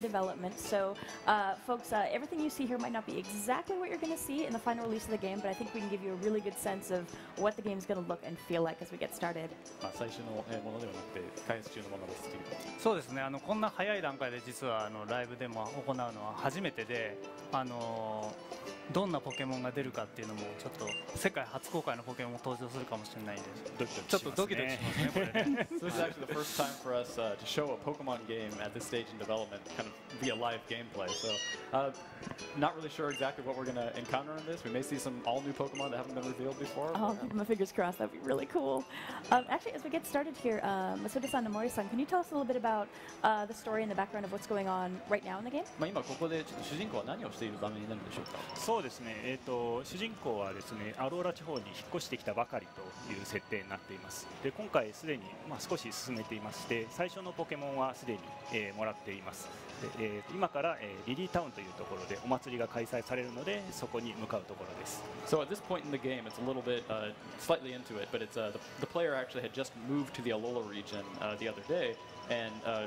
development. So, uh, folks, uh, everything you see here might not be exactly what you're going to see in the final release of the game, but I think we can give you a really good sense of what the game's going to look and feel like as we get started. まあ、最初のえーものではなくて開発中のものですっていうそうですねあのこんな早い段階で実はあのライブでも行うのは初めてで、あの どんなポケモンが出るかっていうのもちょっと世界初公開のポケモンも登場するかもしれないんでドキドキちょっとドキドキしますねこれね So this is actually the first time for us uh, to show a Pokemon game at this stage in development, kind of via live gameplay. So, uh, not really sure exactly what we're going to encounter in this. We may see some all new Pokemon that haven't been revealed before. Oh, my fingers crossed. That'd be really cool. Um, actually, as we get started here, uh, Masuda-san and Mori-san, can you tell us a little bit about uh, the story and the background of what's going on right now in the game? まあ今ここでちょっと主人公は何をしている場面になるんでしょうか。そううですね、えー、と主人公はですねアローラ地方に引っ越してきたばかりという設定になっていますで今回すでに、まあ、少し進めていまして最初のポケモンはすでに、えーもらっていますで、えー今から、えーリリータウンというところでお祭りが開催されるのでそこに向かうところです So at this point in the game, it's a little bit uh, slightly into it, but it's uh, the, the player actually had just moved to the Alola region uh, the other day, and uh,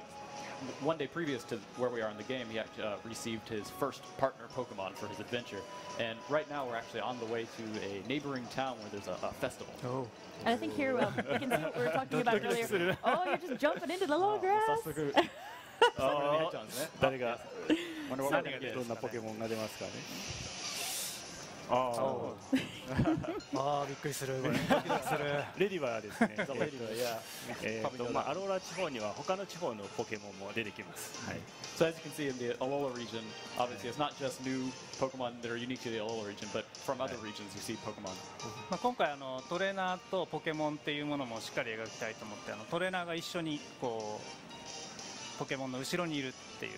one day previous to where we are in the game, he actually, uh, received his first partner Pokemon for his adventure. And right now, we're actually on the way to a neighboring town where there's a, a festival. And I think here um, we can see what we were talking about earlier. Oh, you're just jumping into the low grass. 早速、そこに入っちゃうんですね。誰が Wonder what 何 we're が gonna get どんな this ポ time. ケモンが出ますかね あ あびっくりする。これドキドキする。レディバーですね・レディバや、アローラ地方には他の地方のポケモンも出てきます、まあ、今回あのトレーナーとポケモンっていうものもしっかり描きたいと思ってあのトレーナーが一緒にこうポケモンの後ろにいるっていう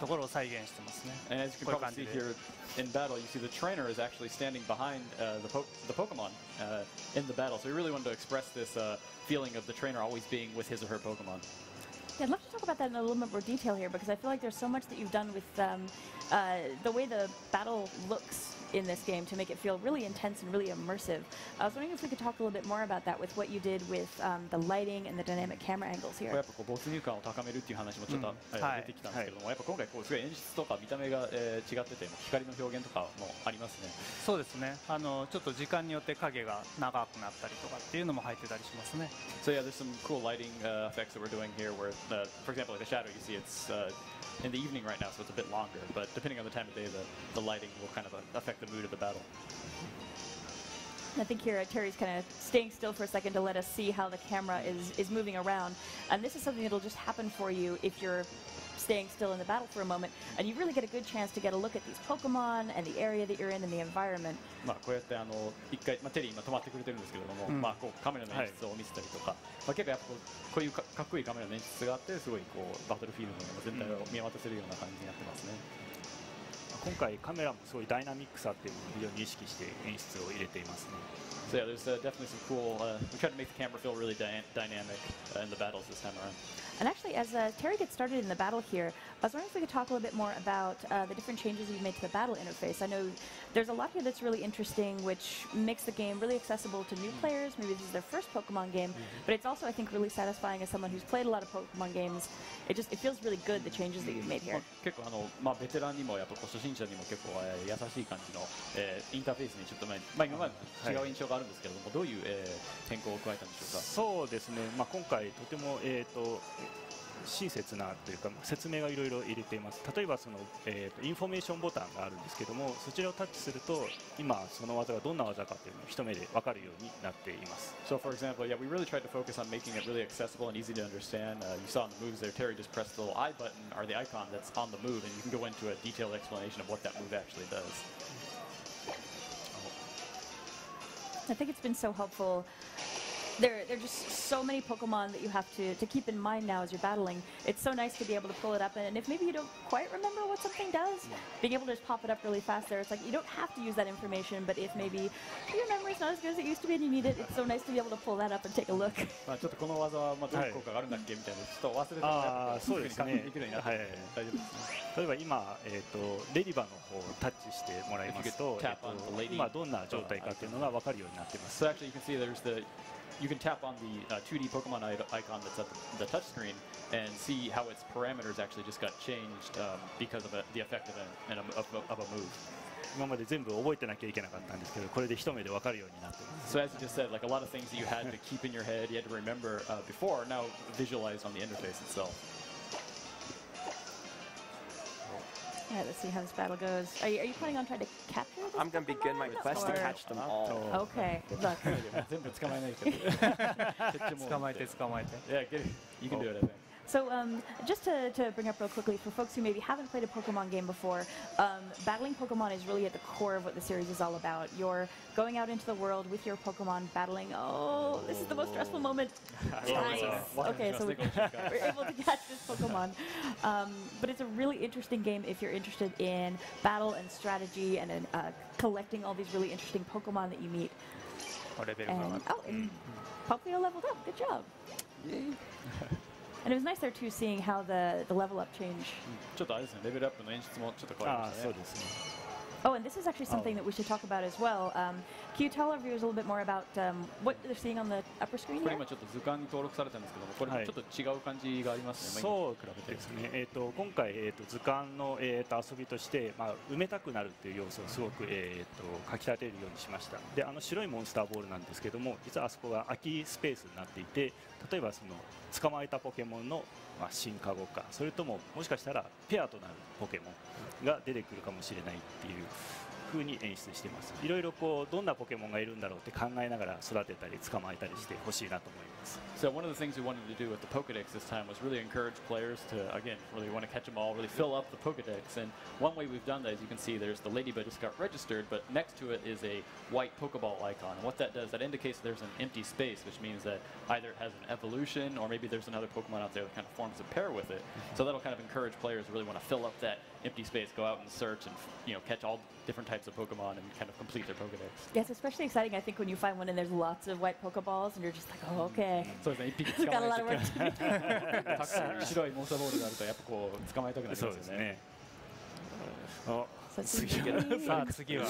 ところを再現してますね And as you can こういう probably 感じ see で here in battle, you see the trainer is actually standing behind uh, the, po- the Pokemon uh, in the battle. So we really wanted to express this uh, feeling of the trainer always being with his or her Pokemon. Yeah, I'd love to talk about that in a little bit more detail here because I feel like there's so much that you've done with um, uh, the way the battle looks in this game to make it feel really intense and really immersive. I was wondering if we could talk a little bit more about that with what you did with um, the lighting and the dynamic camera angles こう here. やっぱこう没入感を高めるっていう話もちょっと、うんえーはい出てきたんですけども、やっぱ今回こうすごい演出とか見た目が、えー違ってて光の表現とかもありますね。そうですねあのちょっと時間によって影が長くなったりとかっていうのも入ってたりしますね So yeah, there's some cool lighting uh, effects that we're doing here. Where, uh, for example, like the shadow, you see it's uh, in the evening right now, so it's a bit longer. But depending on the time of day, the, the lighting will kind of uh, affect the mood of the battle. I think here uh, Terry's kind of staying still for a second to let us see how the camera is, is moving around. And this is something that'll just happen for you if you're staying still in the battle for a moment. And you really get a good chance to get a look at these Pokemon and the area that you're in and the environment. まあこうやってあの一回、まあ、テリー今止まってくれてるんですけれども、うんまあこうカメラの演出を見せたりとか、まあ結構やっぱこうこういうかかっこいいカメラの演出があってすごいこうバトルフィールドの全体を見渡せるような感じになってますね。今回カメラもすごいダイナミックさっていうのを非常に意識して演出を入れていますね So yeah, there's uh, definitely some cool. Uh, we tried to make the camera feel really dy- dynamic uh, in the battles this time around. And actually, as uh, Terry gets started in the battle here, I was wondering if we could talk a little bit more about uh, the different changes you've made to the battle interface. I know there's a lot here that's really interesting, which makes the game really accessible to new players. Maybe this is their first Pokemon game, but it's also, I think, really satisfying as someone who's played a lot of Pokemon games. It just it feels really good the changes that you've made まあ here. 結構あの、まあ、ベテランにもやっぱこう初心者にも結構、えー優しい感じの、えーインターフェースにちょっと前に、まあ、今まで違う印象があるんですけれども、どういう、えー変更を加えたんでしょうか。そうですね、まあ、今回とても、えー、と 親切なというかまあ説明がいろいろ入れています例えばその、えー、とインフォメーションボタンがあるんですけどもそちらをタッチすると今その技がどんな技かというのを一目で分かるようになっています So, for example, yeah, we really tried to focus on making it really accessible and easy to understand. Uh, you saw in the moves there, Terry just pressed the little I button or the icon that's on the move, and you can go into a detailed explanation of what that move actually does. I think it's been so helpful. there, there are just so many Pokemon that you have to, to keep in mind now as you're battling. It's so nice to be able to pull it up, and if maybe you don't quite remember what something does, being able to just pop it up really fast there, it's like you don't have to use that information, but if maybe your memory's not as good as it used to be and you need it, it's so nice to be able to pull that up and take a look. まあちょっとこの技はまあどういう効果があるんだっけみたいなちょっと忘れてたそうですね。できるようになって、はい、大丈夫ですね。例えば今えっ、ー、とレディバの方をタッチしてもらいますと、えー、と今どんな状態かっていうのがわかるようになってます。So actually you can see there's the you can tap on the uh, 2D Pokemon i- icon that's at the, the touch screen and see how its parameters actually just got changed um, because of a, the effect of a, an- of, a, of a move. 今まで全部覚えてなきゃいけなかったんですけどこれで一目で分かるようになっています So as you just said, like a lot of things that you had to keep in your head, you had to remember uh, before, are now visualized on the interface itself. All right, let's see how this battle goes. Are you, are you planning on trying to capture this I'm gonna begin my Pokemon, quest to or- catch them all. Okay, good luck. 全部捕まえないけど。捕まえて捕まえて Yeah, get it. You can do it, I think. So um, just to, to, bring up real quickly, for folks who maybe haven't played a Pokemon game before, um, battling Pokemon is really at the core of what the series is all about. You're going out into the world with your Pokemon, battling. Oh, this is the most stressful moment. nice. Okay, so we're able to catch this Pokemon. Um, but it's a really interesting game if you're interested in battle and strategy and uh, collecting all these really interesting Pokemon that you meet. Oh, and, oh, and Popplio leveled up. Good job. Yay. And it was nice there too, seeing how the the level up change. ちょっとあれですね、レベルアップの演出もちょっと変わりああましたね。そうですね Oh, and this is actually something that we should talk about as well. Um, can you tell our viewers a little bit more about um, what they're seeing on the upper screen これ here? 今ちょっと図鑑に登録されたんですけども、これはいちょっと違う感じがありますね。そう今比べてですね、えー、と今回、えー、と図鑑の、えー、と遊びとして、まあ、埋めたくなるっていう要素をすごく、えー、とかき立てるようにしましたであの白いモンスターボールなんですけども実はあそこが空きスペースになっていて例えばその捕まえたポケモンの、まあ、進化後か。それとももしかしたらペアとなるポケモンが出てくるかもしれないっていう風に演出してますいろいろこうどんなポケモンがいるんだろうって考えながら育てたり捕まえたりしてほしいなと思います So one of the things we wanted to do with the Pokedex this time was really encourage players to, again, really want to catch them all, really fill up the Pokedex. And one way we've done that, as you can see, there's the Ladybug just got registered, but next to it is a white Pokeball icon. And what that does, that indicates there's an empty space, which means that either it has an evolution or maybe there's another Pokemon out there that kind of forms a pair with it. So that'll kind of encourage players to really want to fill up that empty space, go out and search and you know catch all different types of Pokemon and kind of complete their Pokedex. Yeah, it's especially exciting, I think, when you find one and there's lots of white Pokeballs and you're just like, oh, okay. そうですね、一匹 We've 捕 got ま a え lot of て work to do. たくさん白いモンスターボールがあるとやっぱこう捕まえたくなりますよね。そうですねあ So 次 次さあ次は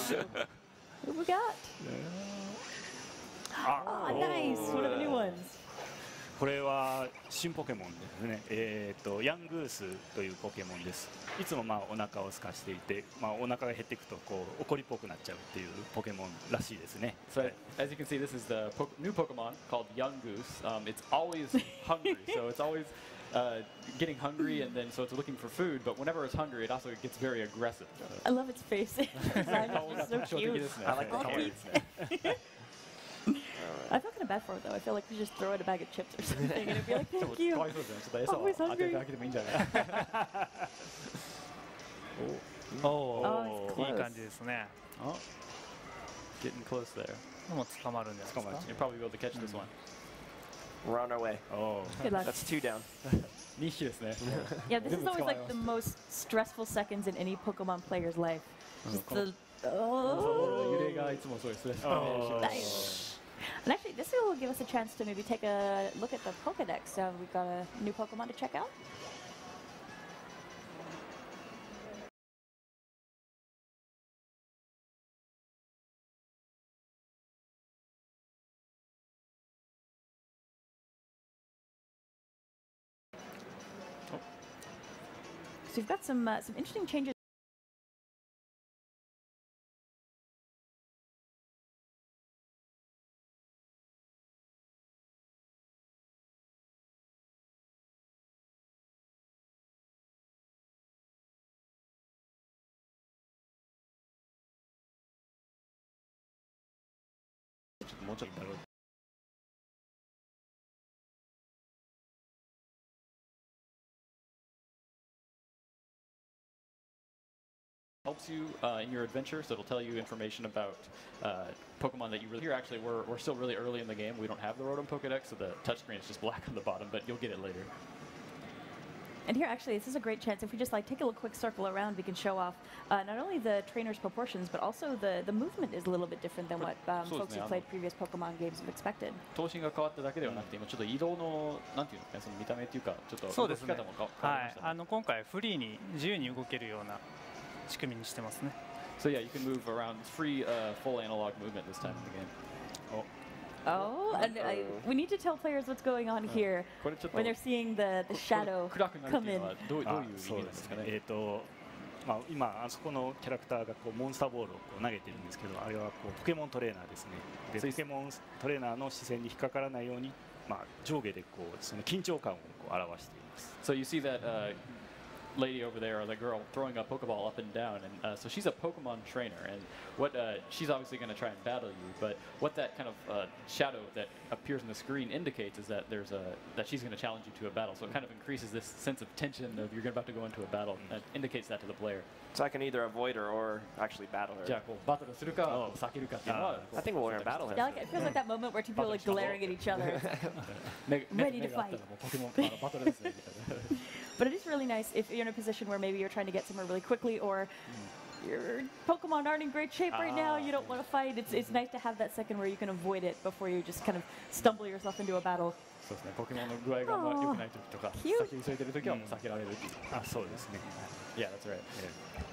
Who we got? あ Oh, nice. One of the new ones. これは新ポケモンですね、えー、とヤングースというポケモンですいつもまあお腹を空かしていて、まあ、お腹が減っていくとこう怒りっぽくなっちゃうっていうポケモンらしいですね So as you can see, this is the po- new Pokemon called Young Goose. Um, it's always hungry, so it's always uh, getting hungry, and then so it's looking for food. But whenever it's hungry, it also gets very aggressive. I love its face. Just so cute. I like the 可 愛いですね I feel kind of bad for it though. I feel like we should just throw it a bag of chips or something and it'd be like, ちょっ thank と you. かわいそうですね。ちょっと餌を Always 当て hungry. てあげてもいいんじゃないおお Oh, it's いい close. 感じですね Oh, getting close there. もう捕まるんじゃないですか You'll probably be able to catch this one. We're on our way. お Good luck. That's two down. 2匹ですね。 Yeah, this is Didn't always like the come most stressful seconds in any Pokemon player's life. Just the 揺 oh. れがいつもそうですね。 Oh. Nice. And actually, this will give us a chance to maybe take a look at the Pokedex. So we've got a new Pokemon to check out. So we've got some uh, some interesting changes. Helps you uh, in your adventure, so it'll tell you information about uh, Pokemon that you really. Here, actually, we're, we're still really early in the game. We don't have the Rotom Pokedex, so the touchscreen is just black on the bottom, but you'll get it later. And here, actually, this is a great chance. If we just like take a little quick circle around, we can show off uh, not only the trainer's proportions, but also the, the movement is a little bit different than what um, so folks it's who now- played previous Pokemon games have expected. 頭身が変わっただけではなくて、今ちょっと移動のなんていうんですかね、その見た目っていうか、ちょっと動きそうですね方も変わ変わはいりましたね。あの今回フリーに自由に動けるような仕組みにしてますね So yeah, you can move around. It's free, uh, full analog movement this time in the game. Oh, and I, we need to tell players what's going on here when they're seeing the, the shadow 暗くなるって come in. どうどういう意味そうですすなんでかね。えっ、とまあ、今あそこのキャラクターがこうモンスターボールをこう投げてるんですけどあれはこうポケモントレーナーですねでポケモントレーナーの視線に引っかからないように、まあ、上下でこうその緊張感をこう表しています So you see that uh, lady over there, or the girl throwing a Pokeball up and down, and uh, so she's a Pokemon trainer, and what uh, she's obviously going to try and battle you. But what that kind of uh, shadow that appears on the screen indicates is that there's a that she's going to challenge you to a battle. So it kind of increases this sense of tension of you're about to go into a battle. That indicates that to the player. So I can either avoid her or actually battle her. Yeah, cool. Battle oh, oh uh, I think we'll learn battle her. Like, it feels like that moment where two people are like glaring at each other, ready to fight. Uh, があったらもうポケモンあのバトルですねみたいな。 But it is really nice if you're in a position where maybe you're trying to get somewhere really quickly or your Pokemon aren't in great shape right now, you don't want to fight. It's, it's nice to have that second where you can avoid it before you just kind of stumble yourself into a battle. そうですね。ポケモンの具合があんま良くない時とか、 Cute. 先急いでる時はもう避けられるっていう。あそうですね Yeah, that's right.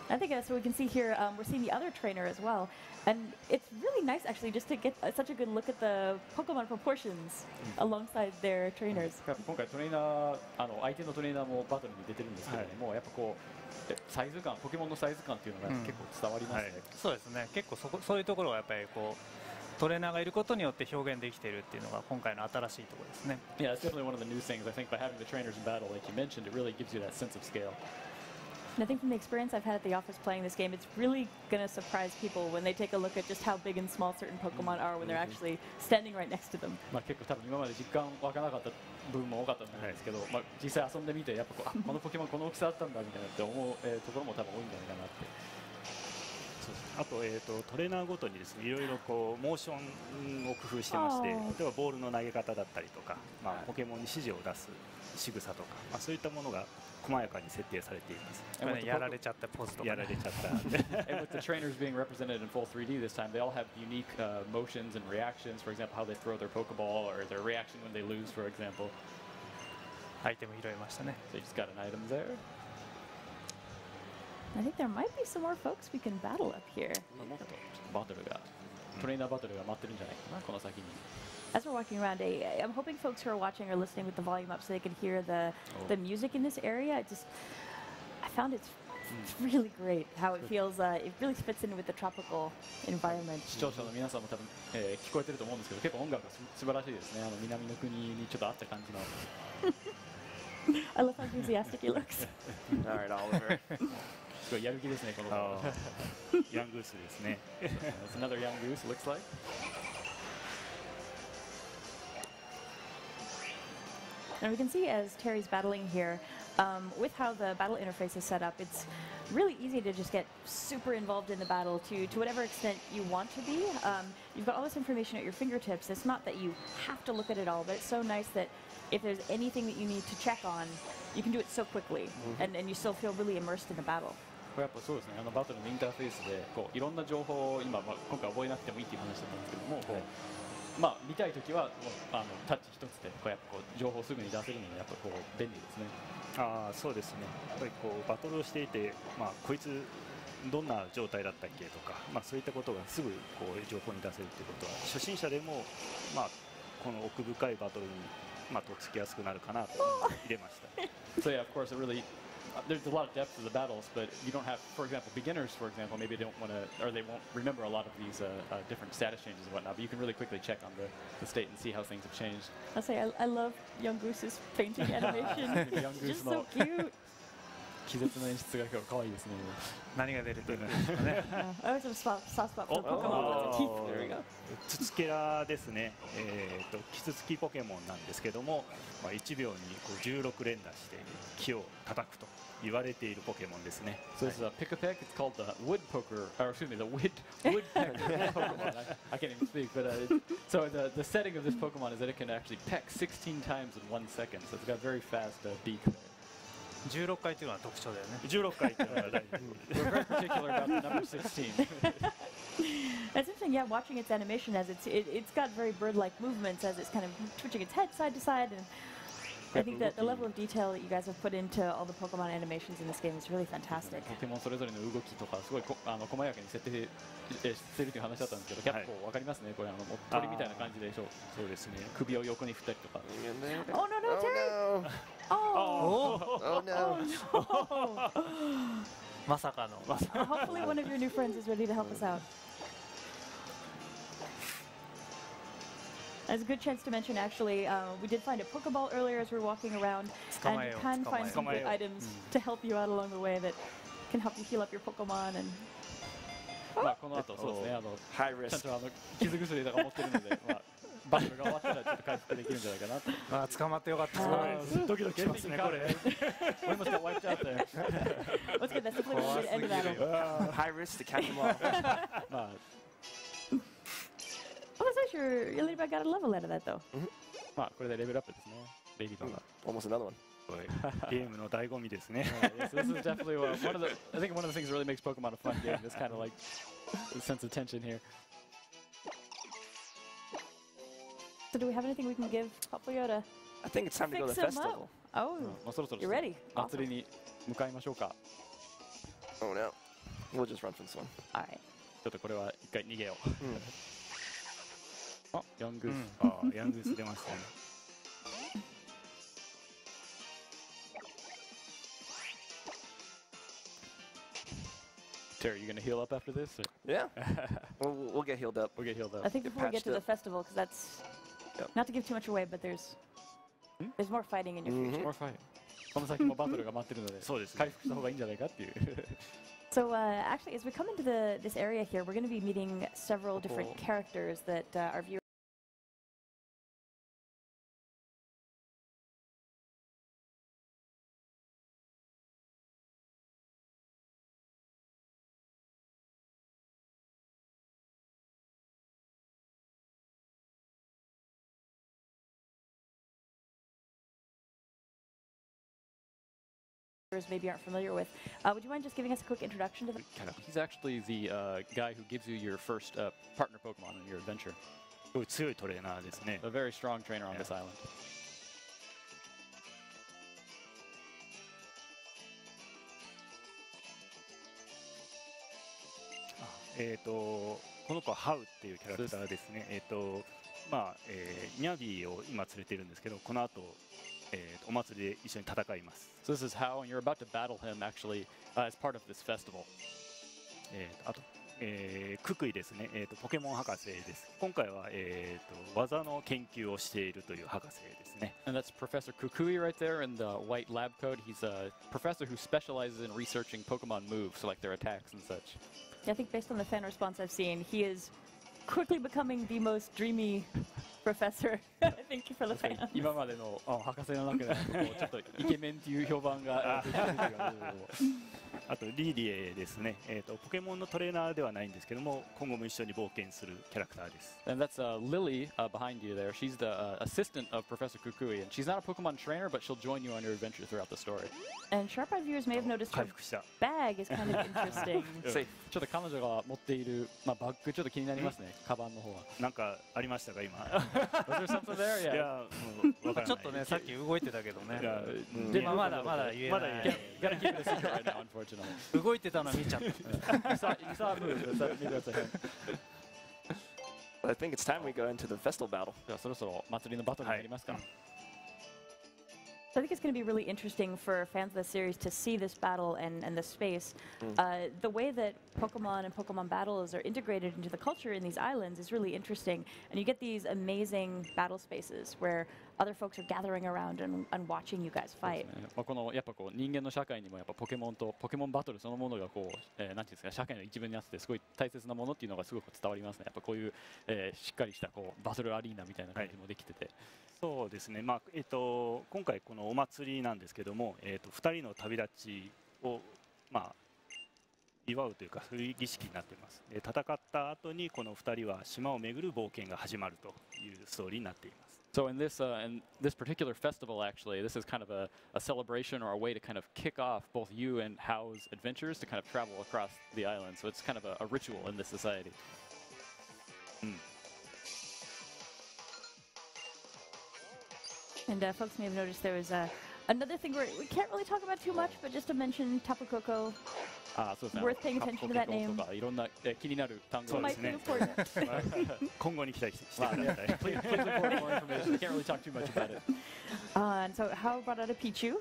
I think that's what we can see here. Um, we're seeing the other trainer as well. And it's really nice, actually, just to get uh, such a good look at the Pokemon proportions alongside their trainers. 今回トレーナーあの相手のトレーナーもバトルに出てるんですけども、やっぱこうえサイズ感ポケモンのサイズ感っていうのがうん結構伝わりますね。はいそうですね結構そこそういうところがやっぱりこうトレーナーがいることによって表現できているっていうのが今回の新しいところですね Yeah, it's definitely one of the new things. I think by having the trainers in battle, like you mentioned, it really gives you that sense of scale. I think from the experience I've had at the office playing this game, it's really going to surprise people when they take a look at just how big and small certain Pokemon are when they're actually standing right next to them. まあ結構多分今まで実感湧かなかった部分も多かったと思うんですけど、まあ実際遊んでみてやっぱこうあこのポケモンこの大きさだったんだみたいなって思う、えーところも多分多いんじゃないかなって。あと,、えー、とトレーナーごとにですねいろいろこうモーションを工夫してまして例えばボールの投げ方だったりとか、まあはい、ポケモンに指示を出す仕草とか、まあ、そういったものが細やかに設定されていますやられちゃったポーズとか、ね、やられちゃった and with the trainers being represented in full 3D this time, they all have unique uh, motions and reactions. For example, how they throw their Pokeball or their reaction when they lose, for example. アイテム拾いましたね So you just got an item there. I think there might be some more folks we can battle up here. もっとバトルが、トレーナーバトルが待ってるんじゃないかな、この先に。as we're walking around, I, am hoping folks who are watching or listening with the volume up so they can hear the oh. the music in this area. I just I found it's mm. really great how it feels. Uh, it really fits in with the tropical environment. I love how enthusiastic he looks. All right, Oliver. oh. Yungoos ですね。That's another Yungoos looks like. And we can see as Terry's battling here, um, with how the battle interface is set up, it's really easy to just get super involved in the battle to, to whatever extent you want to be. Um, you've got all this information at your fingertips. It's not that you have to look at it all, but it's so nice that if there's anything that you need to check on, you can do it so quickly, and, and you still feel really immersed in the battle. これやっぱそうですね、あのバトルのインターフェースでこういろんな情報を今、まあ、今回覚えなくてもいいっていう話だったんですけども、こう まあ、見たいときはあのタッチ一つでこうやっぱこう情報をすぐに出せるのでやっぱこう便利ですね。ああそうですねやっぱりこうバトルをしていて、まあ、こいつどんな状態だったっけとか、まあ、そういったことがすぐこう情報に出せるということは初心者でも、まあ、この奥深いバトルに、まあ、とっつきやすくなるかなと入れました。So yeah, of course, it really uh, there's a lot of depth to the battles, but you don't have, for example, beginners, for example, maybe they don't want to, or they won't remember a lot of these uh, uh, different status changes and whatnot, but you can really quickly check on the, the state and see how things have changed. I'll say, I, I love Yungoos's painting animation. Yungoos just so cute. 気絶の演出が今日可愛いですね。何が出るっていうのですかね。あ、ちょっとスパスパスパポケモンが。ツツキラですね。えっ、ー、とキツツキポケモンなんですけども、まあ1秒にこう16連打して木を叩くと。言われているポケモンですね。 So this is a pick a peck. It's called the wood poker, or excuse me, the wood woodpecker Pokemon. I, I can't even speak, but uh, it- so the the setting of this Pokemon is that it can actually peck 16 times in one second. So it's got very fast uh, beak there. 16回というのは特徴だよね16回っていうのが大事 We're very particular about the number 16. It's interesting, yeah, watching its animation as it's it, it's got very bird-like movements as it's kind of twitching its head side to side, and I think that the level of detail that you guys have put into all the Pokemon animations in this game is really fantastic. ポケモンそれぞれの動きとかすごいこあの細やかに設定えしてるという話だったんですけど、結構わかりますね。これあのもう鳥みたいな感じでしょ。そうですね首を横に振ったりとか。 Oh no no Terry! no. Oh, Oh no. oh. まさかの hopefully one of your new friends is ready to help us out. As a good chance to mention, actually, uh, we did find a Pokeball earlier as we were walking around, 捕 and まえ you よう can 捕まえ find よ some good 捕まえよう。 items to help you out along the way that can help you heal up your Pokemon. And まあこの後そうですね。あの High ちゃん risk. とあの傷薬とか持ってるので、まあバトルが終わったらちょっと回復できるんじゃないかなと。ああ捕まってよかったすごいドキドキしますねこれ We must get wiped out there. what's good? That's definitely a good end of battle. High risk to catch them all. まあ sure Yelena got a level out of that though. Mm-hmm. まあこれでレベルアップですね。レディーが。Almost another one. ゲームの醍醐味ですね。yeah, so this is definitely one of the. I think one of the things that really makes Pokemon a fun game is kind of like the sense of tension here. So do we have anything we can give Popoyota? I think it's time to go to the festival. Oh, oh もうそろそろ you're ready. 祭りに向かいましょうか。Oh no, we'll just run from this one. All right. ちょっとこれは一回逃げよう。あヤングース、うん、あヤングース出ましたね Terry, you gonna heal up after this? Or? Yeah, we'll, we'll, get healed up. We'll get healed up. I think get before we get to up. the festival, because that's yep. not to give too much away, but there's hmm? there's more fighting in your mm -hmm. future. More fighting. この先もバトルが待ってるので、そうです、ね、回復した方がいいんじゃないかっていう。So uh, actually, as we come into the, this area here, we're going to be meeting several different characters that uh, our viewers maybe aren't familiar with. Uh, would you mind just giving us a quick introduction to them? He's actually the uh, guy who gives you your first uh, partner Pokemon on your adventure. すごい強いトレーナーですね A very strong trainer on Yeah. this island. えー、とこの子はハウっていうキャラクターですね、えーとまあえーニャビーを今連れているんですけど、この後、 えーとお祭りで一緒に戦います。 So this is how, and you're about to battle him actually uh, as part of this festival. えーとあと、えーククイですね、えーと、ポケモン博士です。今回は、えーと技の研究をしているという博士ですね。 And that's Professor Kukui right there in the white lab coat. He's a professor who specializes in researching Pokemon moves, so like their attacks and such. Yeah, I think based on the fan response I've seen, he is quickly becoming the most dreamy professor. I think for the 確かに fans. 今までのあ博士の中でこうちょっとイケメンっていう評判があと、リリエですね、えーと、ポケモンのトレーナーではないんですけども、今後も一緒に冒険するキャラクターです。And that's uh, Lily uh, behind you there. She's the uh, assistant of Professor Kukui, and she's not a Pokemon trainer, but she'll join you on your adventure throughout the story. And sharp-eyed viewers may have noticed 回 her bag is kind of interesting. ちょっと彼女が持っている、まあ、バッグちょっと気になりますね、カバンの方は。なんかありましたか、今。Was there something there? い Yeah. や、もうちょっとねさっき動いてたけどねでまあまだまだ言えまだ言えないGotta keep it a secret right now, unfortunately. 動いてたの見ちゃった you, saw, you saw a move. That's, that, maybe that's a hint. I think it's time we go into the festival battle. じゃあそろそろ祭りのバトルになりますか。 So I think it's going to be really interesting for fans of the series to see this battle and, and the space. Mm. Uh, the way that Pokemon and Pokemon battles are integrated into the culture in these islands is really interesting. And you get these amazing battle spaces where other folks are gathering around and, and watching you guys fight. このやっぱこう人間の社会にもやっぱポケモンとポケモンバトルそのものがこう、えーなんていうんですか社会の一部になっててすごい大切なものっていうのがすごく伝わりますね。やっぱこういう、えーしっかりしたこうバトルアリーナみたいな感じもできてて、そうですね、まあえっと今回、このお祭りなんですけども、えっと2人の旅立ちを、まあ、祝うというかそういう儀式になってますで戦った後にこの2人は島を巡る冒険が始まるというストーリーになっています So in this, uh, in this particular festival, actually, this is kind of a, a celebration or a way to kind of kick off both you and Hau's adventures to kind of travel across the island. So it's kind of a, a ritual in this society. Mm. And uh, folks may have noticed there was uh, another thing we can't really talk about too much, but just to mention Tapu Koko あーそうですね。Worth paying attention to that name. ンとかいろんなえ気になる単語ですね.今後に期待してください。please, please to more information. Can't really talk too much about it. Uh, and so how brought out a Pichu?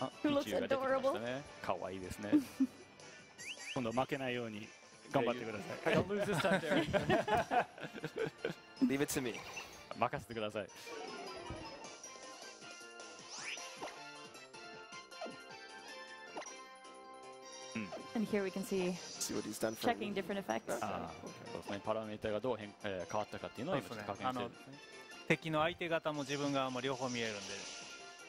あ Who looks ピチューが出てきましたね。可愛いですね。今度負けないように頑張ってください。Don't lose this time, Derek. Leave it to me. 任せてください。Mm-hmm. And here we can see checking different effects. そうですね。パラメータがどう変、えー、変わったかっていうのを今確認してるんですね。敵の相手方も自分側も両方見えるんで。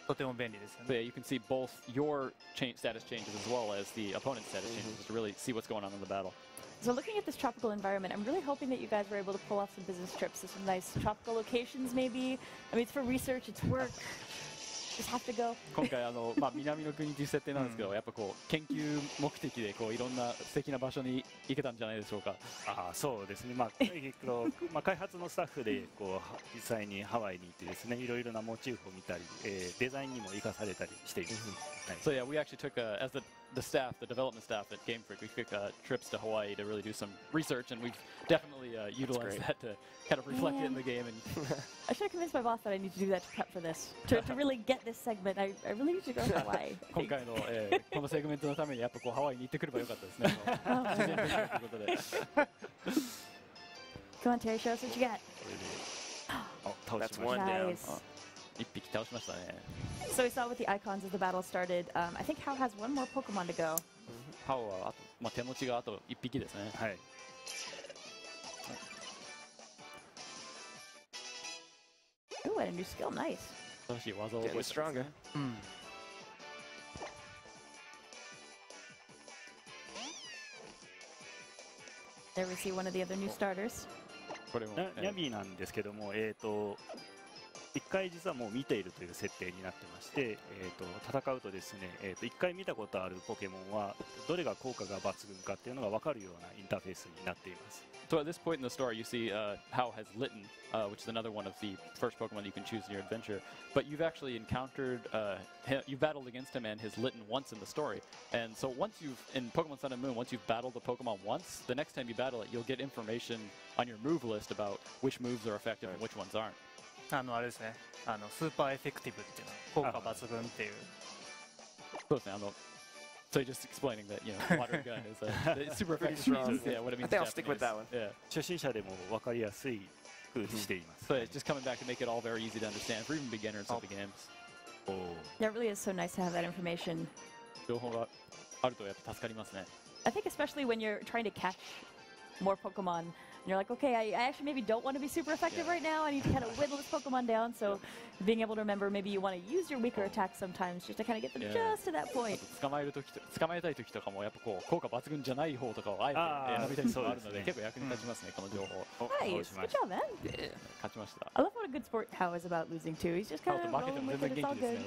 とても便利ですよね。Yeah, ah, you can see both your change, status changes as well as the opponent's status mm-hmm. changes to really see what's going on in the battle. So looking at this tropical environment, I'm really hoping that you guys were able to pull off some business trips to some nice tropical locations maybe. I mean, it's for research, it's work. 今回あの、まあ、南の国という設定なんですけど、やっぱこう研究目的でこういろんな素敵な場所に行けたんじゃないでしょうか。あーそうですね、まあえっとまあ、開発のスタッフでこうは実際にハワイに行ってですねいろいろなモチーフを見たり、えーデザインにも生かされたりしています。はい So yeah, we actually took uh, as the the staff, the development staff at Game Freak, we took uh, trips to Hawaii to really do some research, and we've definitely uh, utilized great. that to kind of reflect it in the game. And I should have convinced my boss that I need to do that to prep for this. To, to really get this segment, I, I really need to go to Hawaii. I 今 think. 回の、えーこのセグメントのためにやっぱこうハワイに行ってくればよかったですね。あの自然ということで。 Come on, Terry, show us what you got. これであ倒し That's まし one た。 down. Nice. 一匹倒しましたね。 so we saw with the icons as the battle started. Um, I think Hau has one more Pokemon to go. ハオはあと、まあ、手持ちがあと1匹ですね。はい。Ooh, what a new skill! Nice. It was a little bit stronger. There we see one of the other new starters. これも、ね、ニャビーなんですけども、えっ、ー、と1回実はもう見ているという設定になってまして、えーと、と戦うとですね、えーと、と1回見たことあるポケモンはどれが効果が抜群かっていうのが分かるようなインターフェースになっています。So at this point in the story, you see uh, Hau has Litten, uh, which is another one of the first Pokemon you can choose in your adventure. But you've actually encountered, uh, you've battled against him and his Litten once in the story. And so once you've, in Pokemon Sun and Moon, once you've battled the Pokemon once, the next time you battle it, you'll get information on your move list about which moves are effective right. and which ones aren't. あのあれですねあのスーパーエフェクティブっていうのは効果抜群っていうそうですねあの So just explaining that you know water gun is uh, a super effective strong. Yeah, what it means. I think I'll stick with that one. Yeah. 初心者でもわかりやすいくしています。So So just coming back to make it all very easy to understand for even beginners of the games. Oh. Yeah, it really is so nice to have that information. I think especially when you're trying to catch more Pokemon. And you're like, okay, I, I actually maybe don't want to be super effective yeah. right now. I need to kind of whittle this Pokemon down. So being able to remember, maybe you want to use your weaker attacks sometimes just to kind of get them yeah. just to that point. 捕まえる時捕まえたい時とかもやっぱこう効果抜群じゃない方とかをあえて選びたいそうあるので、結構役に立ちますね、この情報。Nice, good job, man. 勝ちました。I love what a good sport Hau is about losing too. He's just kind of rolling with it. It's all good.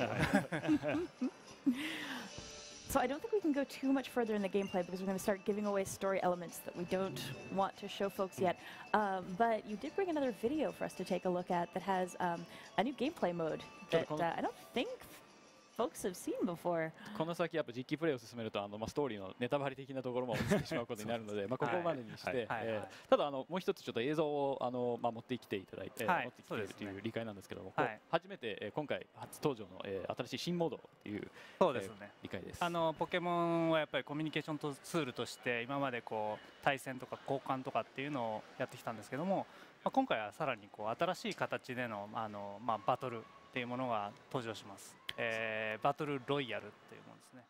ね。So I don't think we can go too much further in the gameplay because we're going to start giving away story elements that we don't want to show folks yet. Um, but you did bring another video for us to take a look at that has um, a new gameplay mode that uh, I don't think folks have seen before. この先やっぱ実機プレイを進めるとあの、まあ、ストーリーのネタバレ的なところも映ってしまうことになるので、まあ、ここまでにして、えーただあのもう一つちょっと映像をあの、まあ、持ってきていただいて、はい。持ってきているという理解なんですけども、初めて、えー今回初登場の、えー新しい新モードというそうですね、理解です。あのポケモンはやっぱりコミュニケーションツールとして今までこう対戦とか交換とかっていうのをやってきたんですけども、まあ、今回はさらにこう新しい形でのあの、まあ、バトルっていうものが登場します、えーバトルロイヤルっていうものですね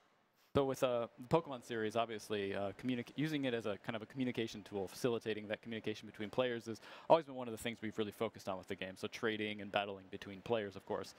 So with uh, Pokemon series, obviously, uh, communic- using it as a kind of a communication tool, facilitating that communication between players, has always been one of the things we've really focused on with the game. So trading and battling between players, of course.